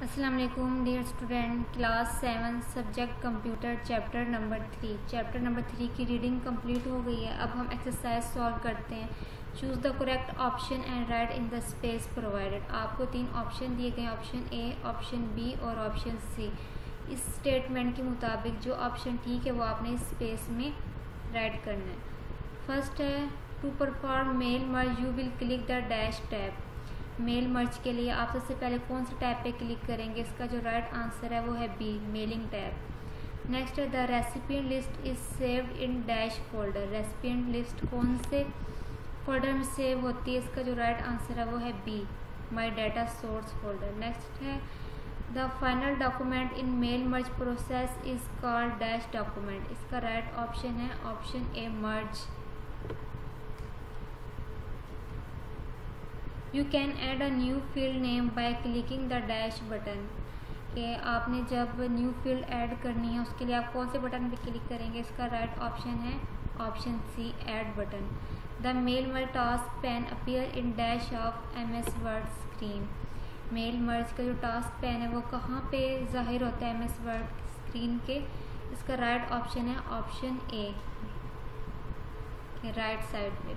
वालेकुम dear student class seven subject computer chapter number three chapter number three की reading complete हो गई है। अब हम एक्सरसाइज सॉल्व करते हैं। Choose the correct option and write in the space provided आपको तीन ऑप्शन दिए गए ऑप्शन ए ऑप्शन बी और ऑप्शन सी इस स्टेटमेंट के मुताबिक जो ऑप्शन ठीक है, वो आपने इस स्पेस में राइट करना है। फ़र्स्ट है to perform mail merge you will click the dash tab mail merge के लिए आप सबसे पहले कौन से टैब पे क्लिक करेंगे। इसका जो राइट आंसर है वो है बी, मेलिंग टैब नेक्स्ट है, the recipient list is saved in dash folder. Recipient list कौन से फोल्डर में सेव होती है? इसका जो राइट आंसर है वो है B my data source folder. Next है, the final document in mail merge process is called dash document. इसका राइट ऑप्शन है option A, merge. You can add a new field name by clicking the dash button कि आपने जब new field add करनी है, उसके लिए आप कौन से बटन पे क्लिक करेंगे? इसका राइट ऑप्शन है option C add button the mail merge task pane appear in dash of M S word screen mail merge का जो टास्क पैन है, वो कहाँ पे ज़ाहिर होता है एम एस वर्ड स्क्रीन के? इसका राइट ऑप्शन है ऑप्शन ए राइट साइड पे.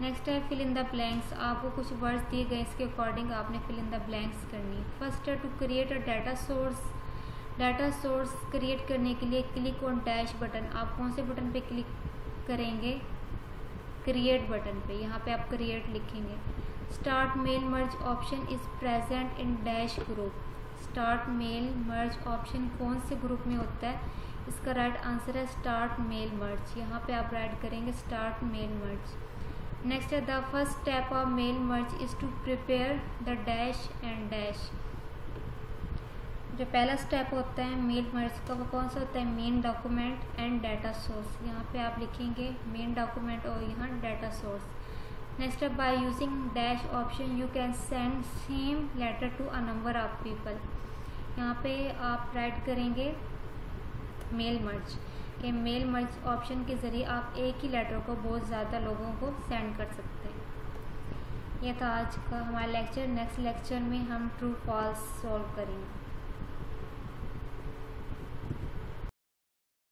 नेक्स्ट है फिल इन द ब्लैंक्स आपको कुछ वर्ड्स दिए गए, इसके अकॉर्डिंग आपने फिल इन द ब्लैंक्स करनी फ़र्स्ट है to create a data source data source create करने के लिए क्लिक ऑन डैश बटन आप कौन से बटन पे क्लिक करेंगे? क्रिएट बटन पे। यहाँ पे आप क्रिएट लिखेंगे। Start mail merge option is present in dash group start mail merge option कौन से ग्रुप में होता है? इसका राइट आंसर है स्टार्ट मेल मर्ज यहाँ पे आप राइट करेंगे start mail merge next the first step of mail merge is to prepare the dash and dash जो पहला स्टेप होता है मेल मर्ज का, वो कौन सा होता है? Main document and data source यहाँ पे आप लिखेंगे मेन डॉक्यूमेंट और यहाँ डाटा सोर्स नेक्स्ट है by using dash option you can send same letter to a number of people यहाँ पे आप राइट करेंगे मेल मर्ज कि मेल मर्ज ऑप्शन के ज़रिए आप एक ही लेटर को बहुत ज़्यादा लोगों को सेंड कर सकते हैं। यह था आज का हमारा लेक्चर नेक्स्ट लेक्चर में हम ट्रू फॉल्स सॉल्व करेंगे।